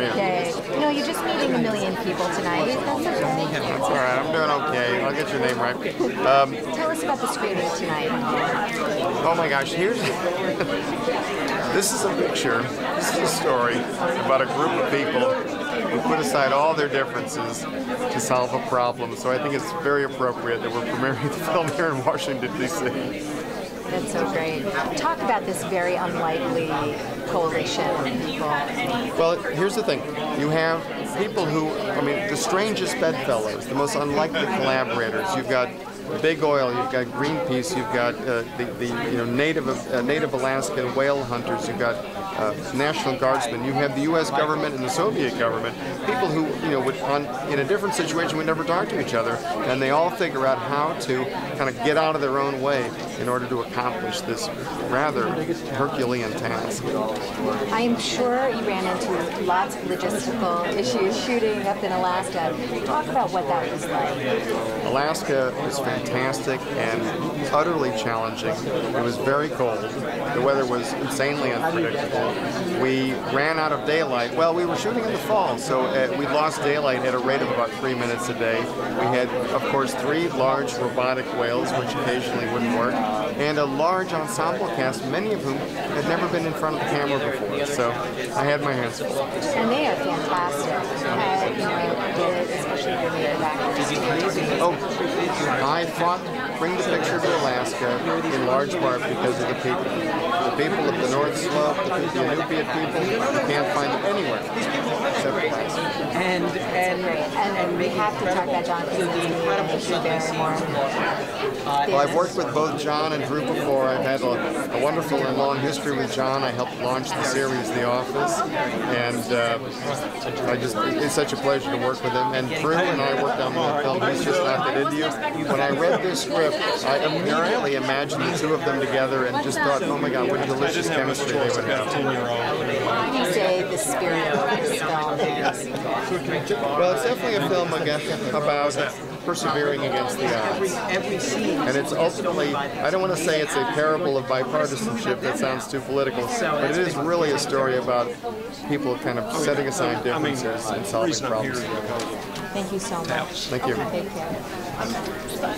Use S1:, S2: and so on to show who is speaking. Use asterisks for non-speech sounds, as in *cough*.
S1: are you?
S2: Okay. Know, you're just meeting a million people tonight. That's okay.
S1: All right, I'm doing okay. I'll get your name right. Um,
S2: Tell us about the screening tonight.
S1: oh my gosh, here's. *laughs* this is a picture. This is a story about a group of people who put aside all their differences to solve a problem. So I think it's very appropriate that we're *laughs* premiering the film here in Washington D.C.
S2: That's so great. Talk about this very unlikely coalition of people.
S1: Well, here's the thing. You have people who, I mean, the strangest bedfellows, the most unlikely collaborators. You've got Big Oil, you've got Greenpeace, you've got uh, the, the you know native uh, native Alaskan whale hunters, you've got uh, National Guardsmen, you have the U.S. government and the Soviet government, people who you know would on in a different situation would never talk to each other, and they all figure out how to kind of get out of their own way in order to accomplish this rather Herculean task.
S2: I am sure you ran into lots of logistical issues shooting up in Alaska. Talk about what that was like.
S1: Alaska was fantastic and utterly challenging. It was very cold. The weather was insanely unpredictable. We ran out of daylight. Well, we were shooting in the fall, so uh, we lost daylight at a rate of about three minutes a day. We had, of course, three large robotic whales, which occasionally wouldn't work, and a large ensemble cast, many of whom had never been in front of the camera before. So I had my hands full.
S2: And they are fantastic. Uh, you know, especially.
S1: Oh, I fought Bring the Picture to Alaska in large part because of the people. The people of the North Slope, the, Inupiat people, you can't find them anywhere except Alaska.
S3: And and.
S2: And, and we have to talk about John Krasinski and Drew Barrymore.
S1: Well, I've worked with both John and Drew before. I've had a, a wonderful and long history with John. I helped launch the series The Office, and uh, I just it's such a pleasure to work with him. And Drew and I worked on the film He's Just Not That Into You. When I read this script, I immediately imagined the two of them together and just thought, oh my God, what delicious chemistry they would have.
S2: How do you say the spirit of this film is?
S1: Well, it's definitely a film again about persevering against the odds. And it's ultimately, I don't want to say it's a parable of bipartisanship, that sounds too political, but it is really a story about people kind of setting aside differences and solving problems.
S2: Thank you so much.
S1: Thank you.
S2: Take care.